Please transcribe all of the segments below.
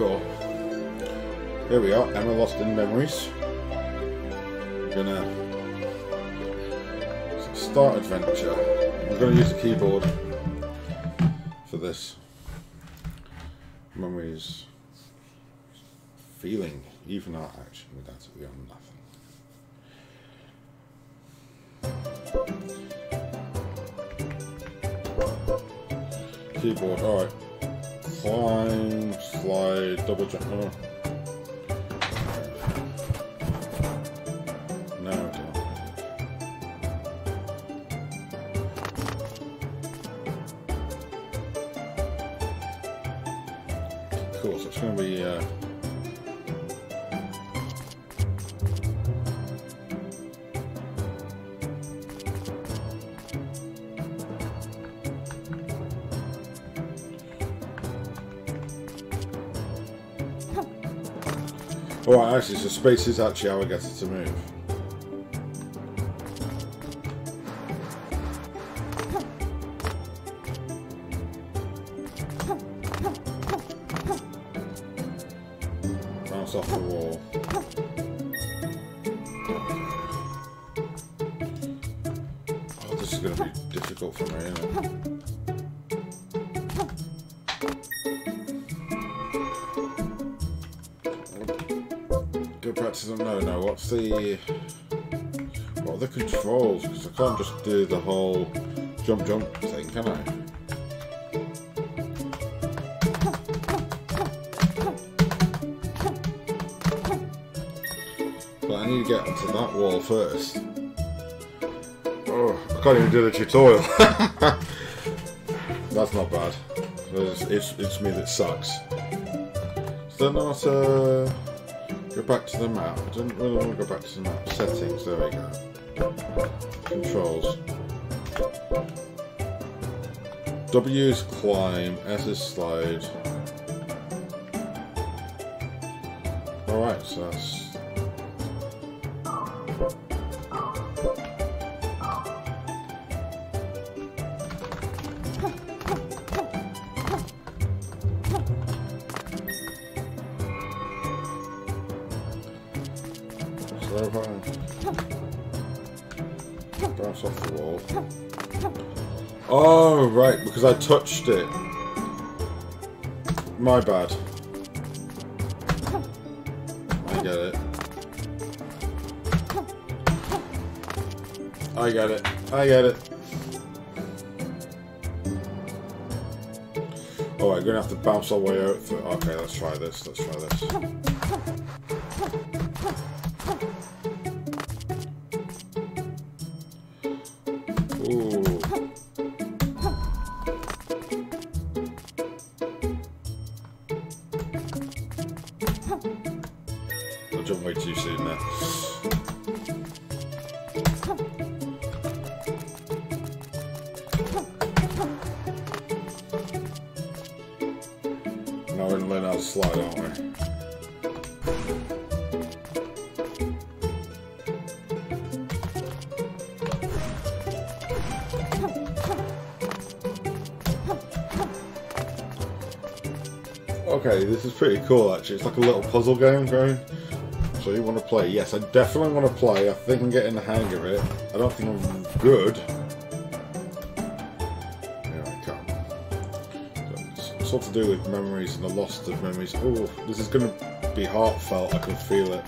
cool. Here we are, Emma Lost in Memories. We're gonna start adventure. I'm gonna use the keyboard for this. Memories. Feeling, even our action without it are nothing. Keyboard, alright. Climb, slide, double jump. Oh. Alright, actually, so space is actually how I get it to move. Jump, jump thing, can I? But I need to get onto that wall first. Oh, I can't even do the tutorial. That's not bad. It's, it's, it's me that sucks. Still not. Uh, Go back to the map. I don't really want to go back to the map. Settings, there we go. Controls. W is climb, S is slide. Alright, so that's... because I touched it. My bad. I get it. I get it. I get it. Oh, gonna have to bounce our way out. Okay, let's try this. Let's try this. Okay, this is pretty cool actually. It's like a little puzzle game going. So you want to play? Yes, I definitely want to play. I think I'm getting the hang of it. I don't think I'm good. Yeah, I. So it's all to do with memories and the loss of memories. Oh, this is going to be heartfelt. I can feel it.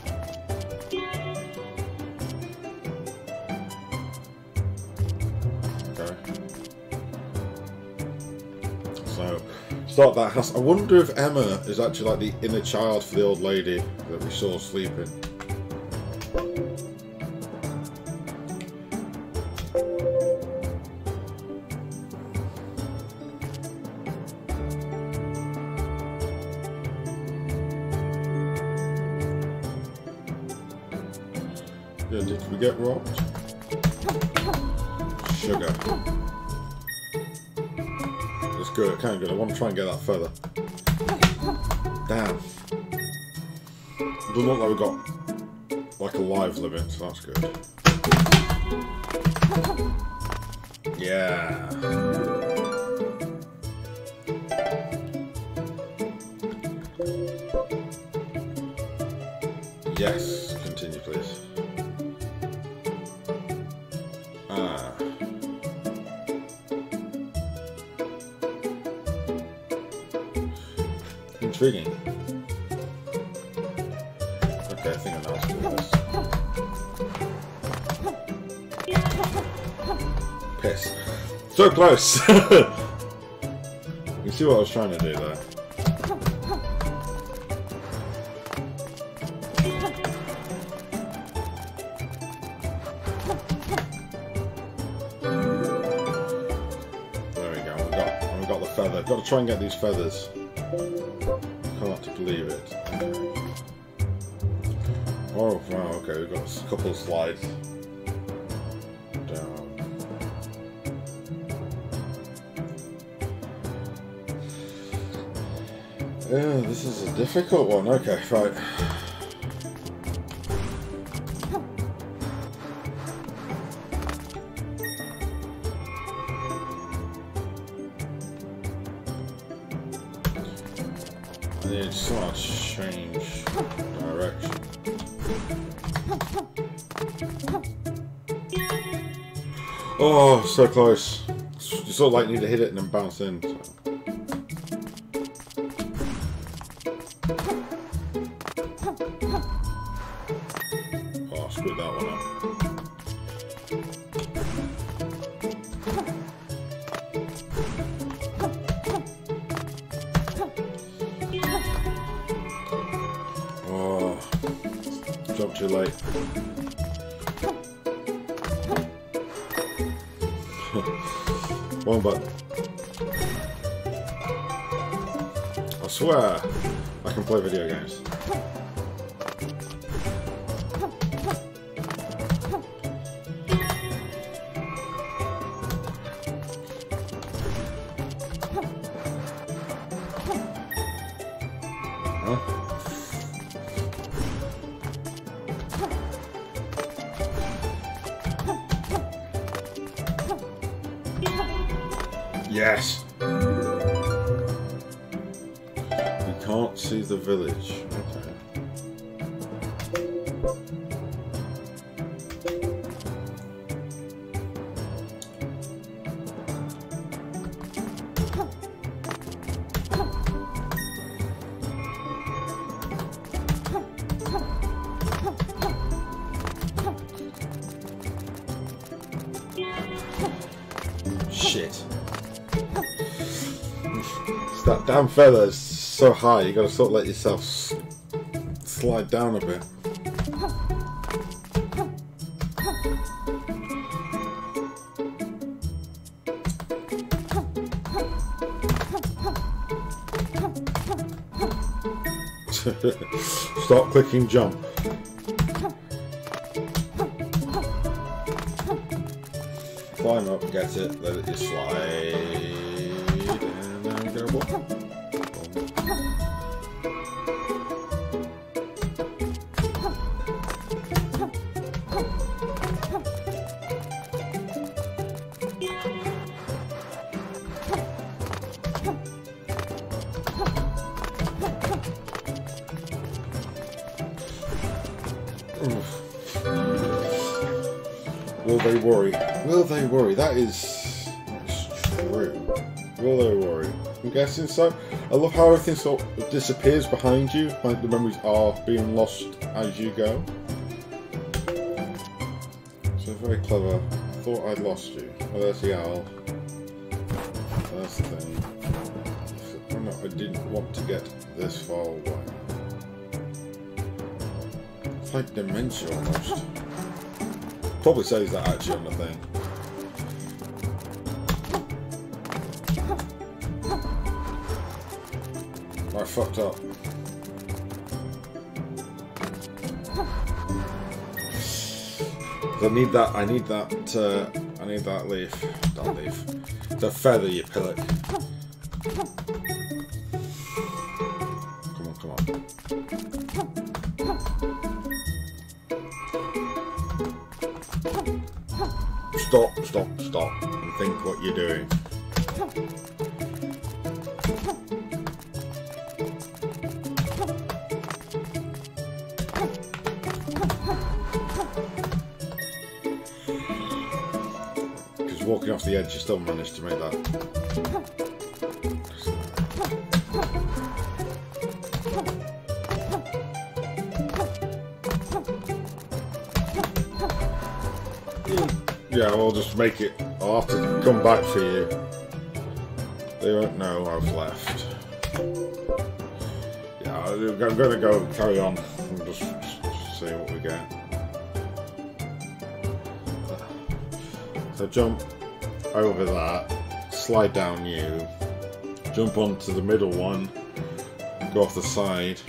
Start that house. I wonder if Emma is actually like the inner child for the old lady that we saw sleeping. Yeah, did we get robbed? Sugar. Good, kind of good. I want to try and get that further. Damn. It doesn't look like we've got like a live limit, so that's good. Yeah. Close! you see what I was trying to do there? There we go, we got, we got the feather. Got to try and get these feathers. Can't believe it. Oh, wow, okay, we've got a couple of slides. Yeah, this is a difficult one. Okay, right. Oh, so close. You sort of like need to hit it and then bounce in. Play video games. Yes. Can't see the village. Okay. Damn is so high, you gotta sort of let yourself slide down a bit. Stop clicking jump. Climb up, get it, let it just slide, and then. Worry? Will they worry? That is that's true. Will they worry? I'm guessing so. I love how everything sort of disappears behind you, like the memories are being lost as you go. So very clever. Thought I'd lost you. Oh, there's the owl. That's the thing. I didn't want to get this far away. It's like dementia almost. Probably says that actually on the thing. I fucked up. I need that. I need that. Uh, I need that leaf. That leaf. The feather, you pillock. think what you're doing. Because walking off the edge, you still managed to make that Yeah, we'll just make it I'll have to come back for you. They won't know I've left. Yeah, I'm gonna go carry on and just, just see what we get. So jump over that, slide down you, jump onto the middle one, go off the side.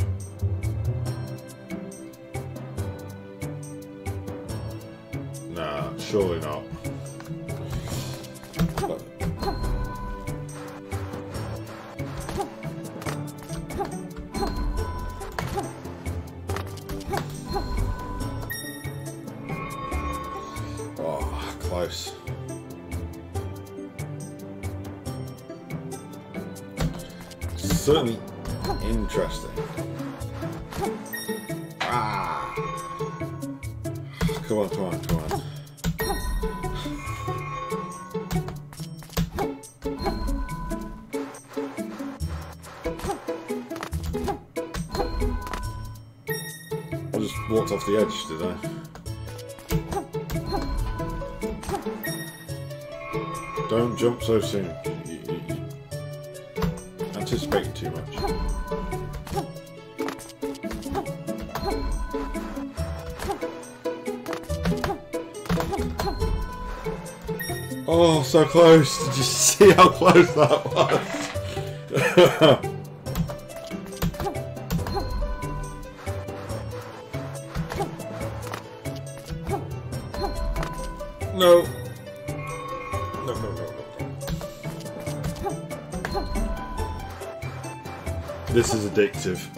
Interesting. Ah! Come on, come on, come on. I just walked off the edge, did I? Don't jump so soon. Anticipate too much. Oh, so close. Did you see how close that was? addictive.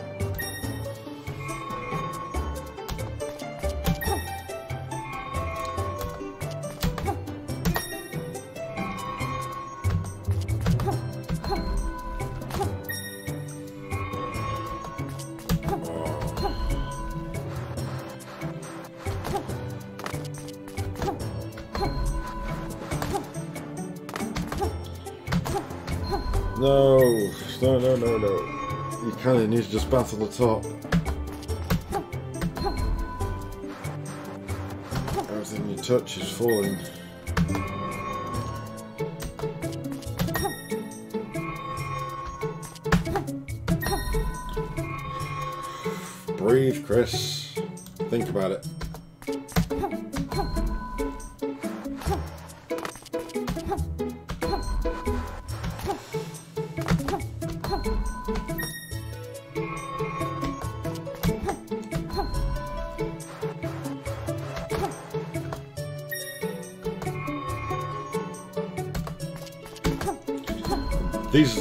No, no, no, no, no. You kind of need to just bounce on the top. Everything you touch is falling. Breathe, Chris. Think about it.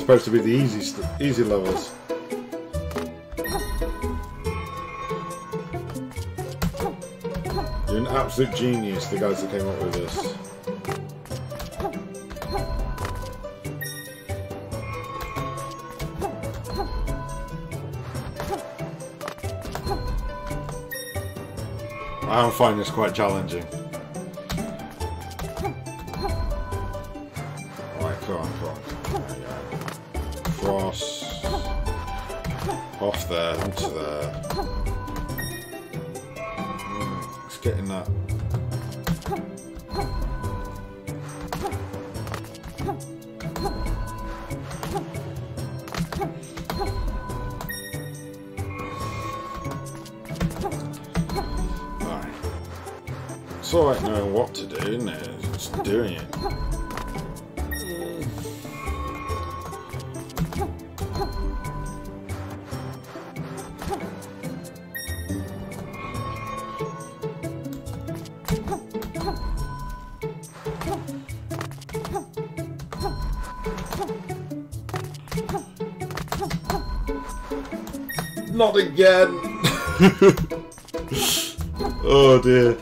Supposed to be the easy, easy levels. You're an absolute genius, the guys that came up with this. I find this quite challenging. Mm, It's getting that. Right. It's alright knowing what to do, isn't it? It's doing it. Not again! oh dear.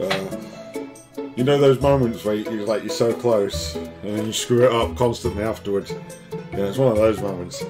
Uh, you know those moments where you're like you're so close and you screw it up constantly afterwards. Yeah, it's one of those moments.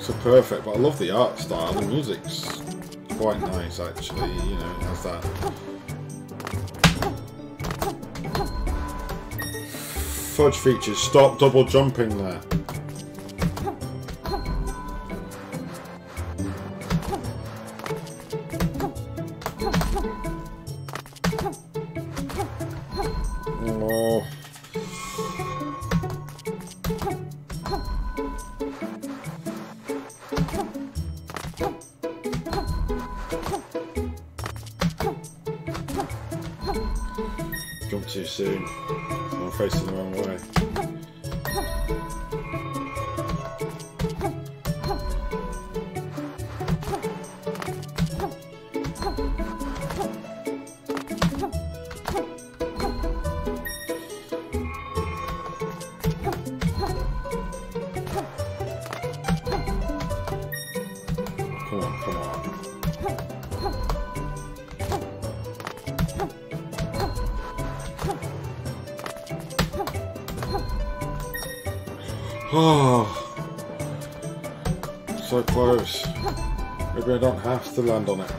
Being pixel perfect, but I love the art style. The music's quite nice, actually. You know, it has that fudge features. Stop double jumping there. Oh. Soon. I'm facing the wrong way. Have to land on it.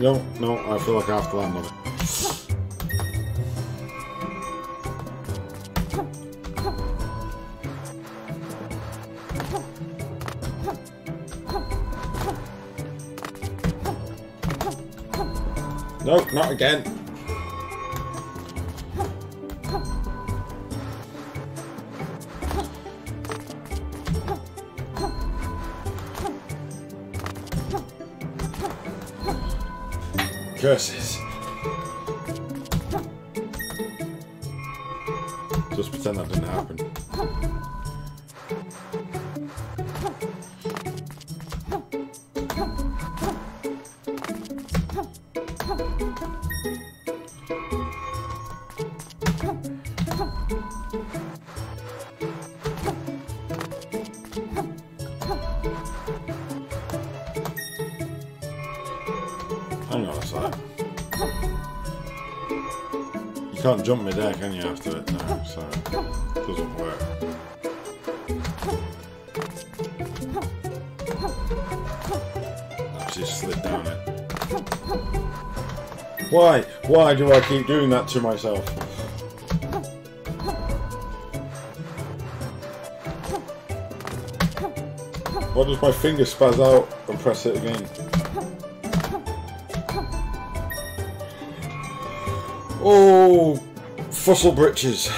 No, no, I feel like I have to land on it. No, not again. Curses. Can't jump mid-air, can you, after it? No, so it doesn't work. I've just slid down it. Why? Why do I keep doing that to myself? Why does my finger spaz out and press it again? Oh, fossil britches.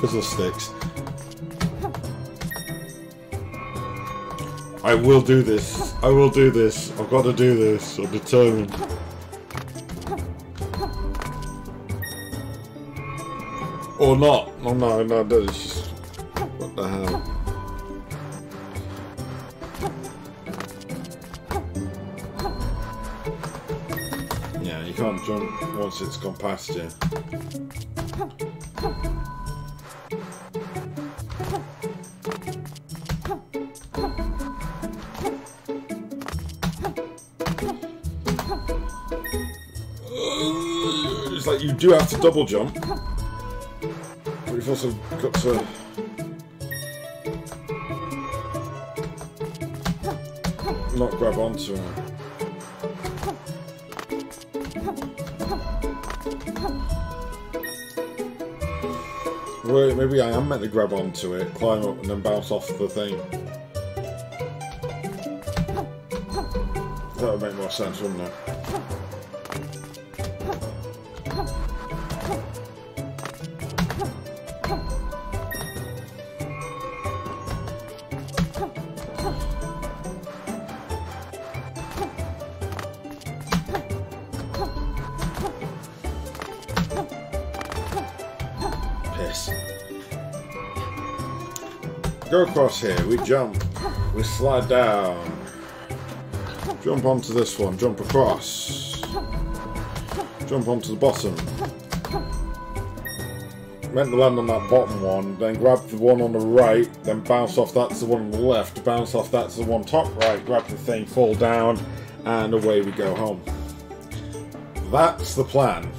Fizzle sticks. I will do this. I will do this. I've got to do this. I'm determined. Or not. Oh no, no, no, it's just... What the hell? Yeah, you can't jump once it's gone past you. It's like you do have to double jump. You've also got to... Not grab onto her. Wait, maybe I am meant to grab onto it, climb up, and then bounce off the thing. That would make more sense, wouldn't it? Across here, we jump, we slide down. Jump onto this one, jump across. Jump onto the bottom. Meant to land on that bottom one, then grab the one on the right, then bounce off that to the one on the left, bounce off that to the one top right, grab the thing, fall down, and away we go home. That's the plan.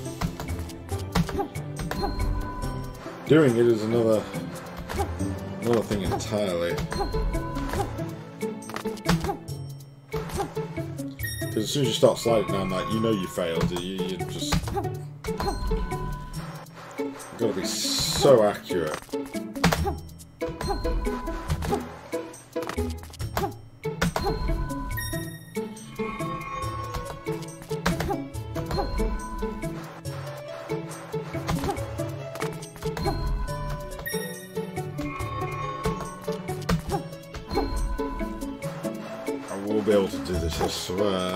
Doing it is another another thing entirely. Because as soon as you start sliding down that, you know you failed. You, you just got to be so accurate. I swear.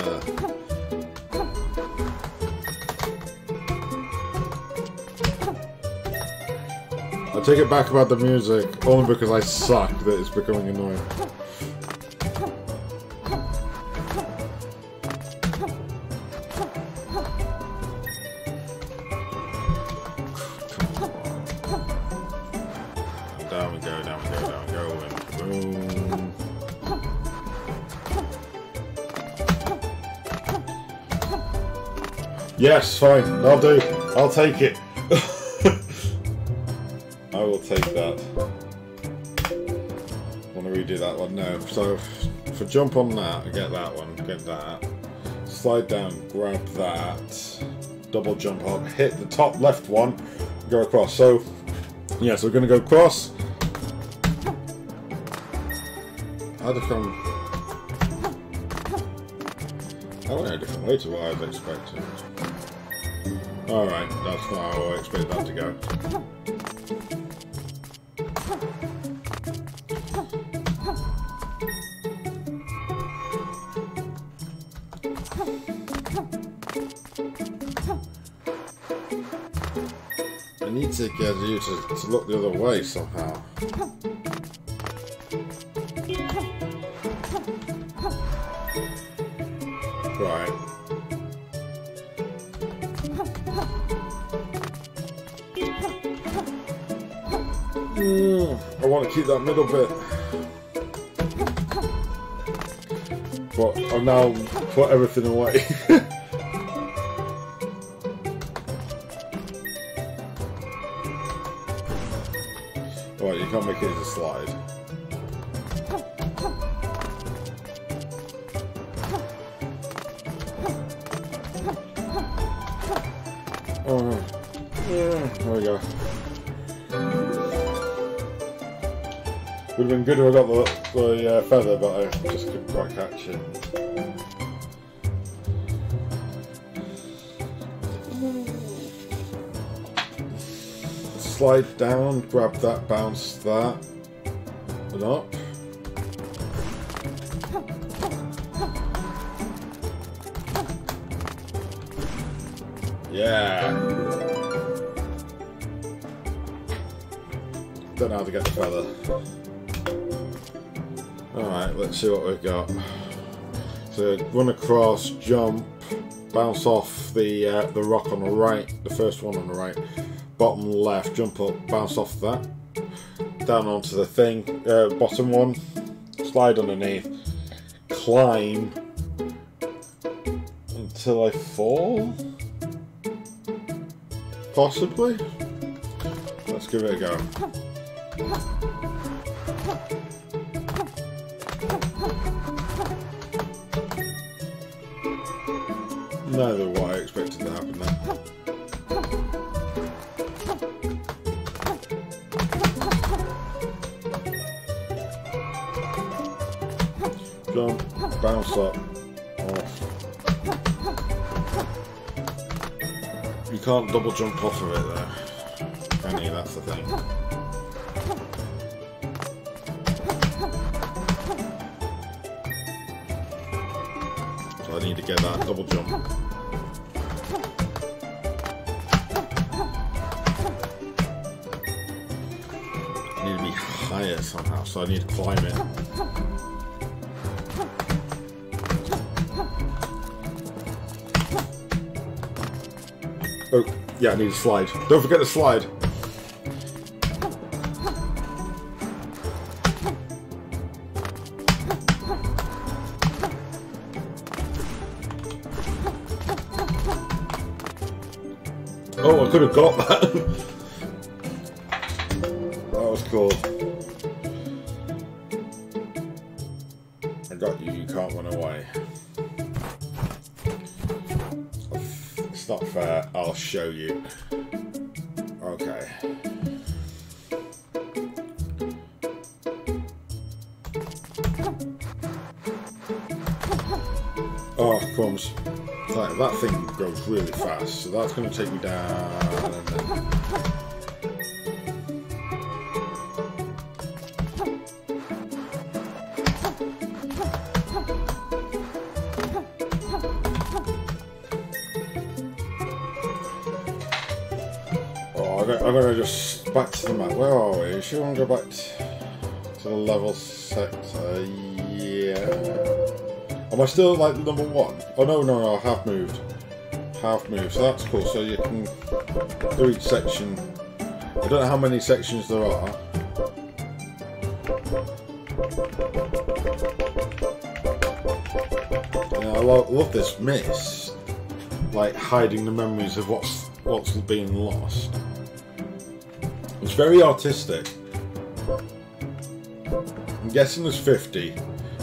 I take it back about the music, only because I suck that it's becoming annoying. Yes, fine. I'll do. I'll take it. I will take that. Want to redo that one? No. So, for jump on that, get that one. Get that. Slide down, grab that. Double jump up, hit the top left one, go across. So, yeah, so we're going to go across. To come. I went a different way to what I was expecting. Alright, that's how I expect that to go. I need to get you to, to look the other way somehow. That middle bit. But I've now put everything away. right, you can't make it as a slide. Have been good if I got the, the uh, feather, but I just couldn't quite catch it. Slide down, grab that, bounce that, and up. Yeah. Don't know how to get the feather. Let's see what we've got. So run across, jump, bounce off the uh, the rock on the right, the first one on the right, bottom left, jump up, bounce off that, down onto the thing, uh, bottom one, slide underneath, climb until I fall? Possibly? Let's give it a go. don't know what I expected to happen there. Jump, bounce up, off. You can't double jump off of it there. Any, that's the thing. So I need to get that double jump. Higher somehow, so I need to climb it. Oh, yeah, I need to slide. Don't forget to slide. Oh, I could have got that. that not fair, I'll show you. Okay. Oh, crumbs. Like, that thing goes really fast, so that's going to take me down I'm gonna, just back to the map. Where are we? Should we go back to the level sector? Yeah. Am I still like number one? Oh no, no, no, I have moved. Have moved, so that's cool. So you can do each section. I don't know how many sections there are. Yeah, I lo love this mist, like hiding the memories of what's what's being lost. It's very artistic. I'm guessing there's 50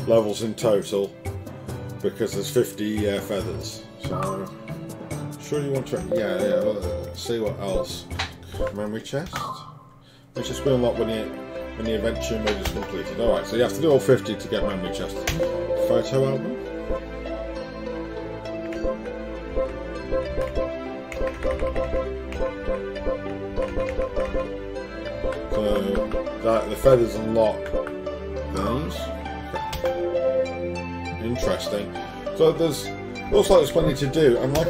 levels in total because there's 50 uh, feathers. So, sure you want to? Yeah, yeah. uh, see what else? Memory chest, which is been a lot when you when the adventure mode is completed. All right, so you have to do all 50 to get memory chest. Photo album. Feathers unlock these. Interesting. So there's looks like there's plenty to do. I'm like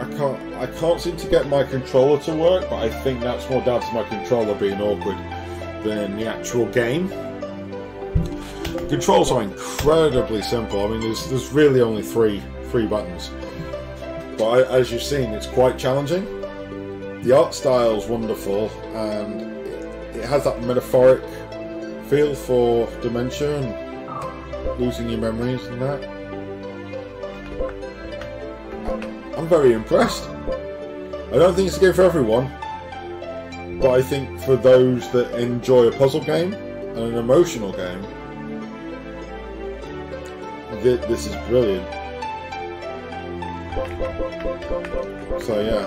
I can't I can't seem to get my controller to work, but I think that's more down to my controller being awkward than the actual game. Controls are incredibly simple. I mean, there's there's really only three three buttons, but I, as you've seen, it's quite challenging. The art style is wonderful, and it has that metaphoric feel for dementia and losing your memories and that. I'm very impressed. I don't think it's a game for everyone, but I think for those that enjoy a puzzle game and an emotional game, th this is brilliant. So yeah,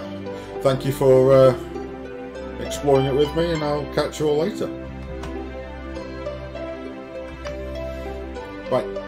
thank you for uh, exploring it with me, and I'll catch you all later. 喂